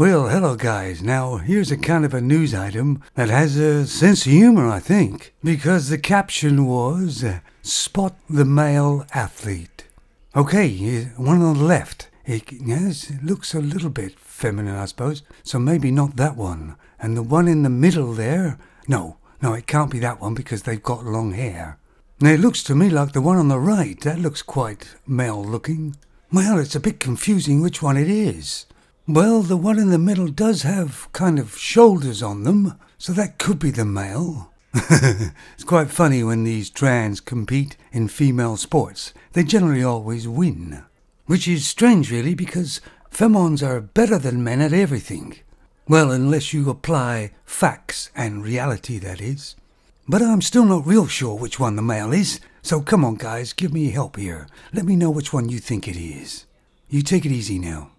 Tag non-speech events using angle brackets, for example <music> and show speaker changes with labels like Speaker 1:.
Speaker 1: Well, hello guys. Now, here's a kind of a news item that has a sense of humor, I think, because the caption was Spot the Male Athlete. Okay, uh, one on the left. It, yes, it looks a little bit feminine, I suppose, so maybe not that one. And the one in the middle there, no, no, it can't be that one because they've got long hair. Now, it looks to me like the one on the right. That looks quite male looking. Well, it's a bit confusing which one it is. Well, the one in the middle does have kind of shoulders on them, so that could be the male. <laughs> it's quite funny when these trans compete in female sports. They generally always win. Which is strange, really, because femons are better than men at everything. Well, unless you apply facts and reality, that is. But I'm still not real sure which one the male is, so come on, guys, give me help here. Let me know which one you think it is. You take it easy now.